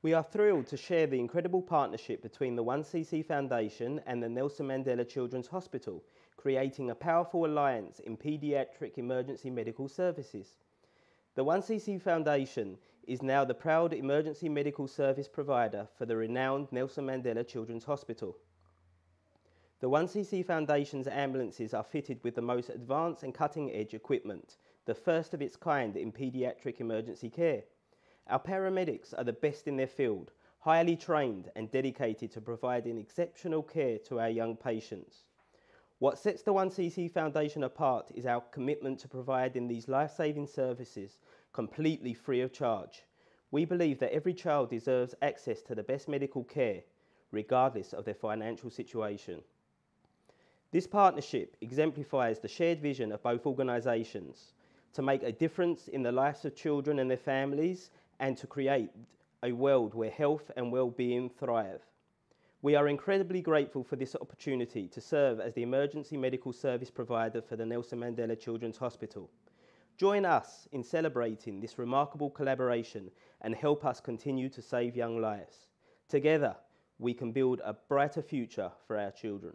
We are thrilled to share the incredible partnership between the 1CC Foundation and the Nelson Mandela Children's Hospital, creating a powerful alliance in paediatric emergency medical services. The 1CC Foundation is now the proud emergency medical service provider for the renowned Nelson Mandela Children's Hospital. The 1CC Foundation's ambulances are fitted with the most advanced and cutting edge equipment, the first of its kind in paediatric emergency care. Our paramedics are the best in their field, highly trained and dedicated to providing exceptional care to our young patients. What sets the 1CC Foundation apart is our commitment to providing these life-saving services completely free of charge. We believe that every child deserves access to the best medical care, regardless of their financial situation. This partnership exemplifies the shared vision of both organisations to make a difference in the lives of children and their families and to create a world where health and well-being thrive. We are incredibly grateful for this opportunity to serve as the emergency medical service provider for the Nelson Mandela Children's Hospital. Join us in celebrating this remarkable collaboration and help us continue to save young lives. Together, we can build a brighter future for our children.